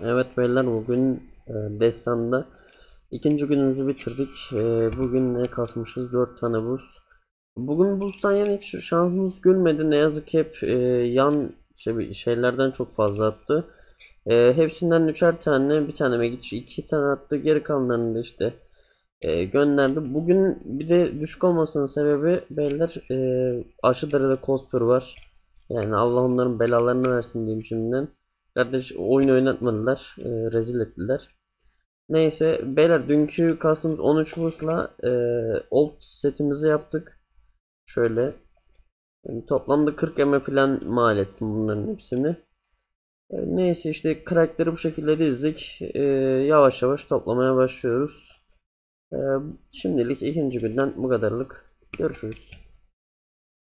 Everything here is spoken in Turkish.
Evet beyler bugün e, Destan'da ikinci günümüzü bitirdik. E, bugün ne kasmışız? 4 tane buz. Bugün buzdan yani hiç şansımız gülmedi. Ne yazık hep e, yan şey, şeylerden çok fazla attı. E, hepsinden üçer tane, bir tane Magic iki tane attı. Geri kalanlarını da işte e, gönderdi. Bugün bir de düşük olmasının sebebi beyler e, aşı derecede Cosper var. Yani Allah onların belalarını versin diyeyim şimdiden. Kardeş oyun oynatmadılar. e, rezil ettiler. Neyse beyler dünkü kastımız 13 bursla e, old setimizi yaptık. Şöyle. Yani toplamda 40 eme falan mal ettim bunların hepsini. E, neyse işte karakteri bu şekilde dizdik. E, yavaş yavaş toplamaya başlıyoruz. E, şimdilik ikinci günden bu kadarlık. Görüşürüz.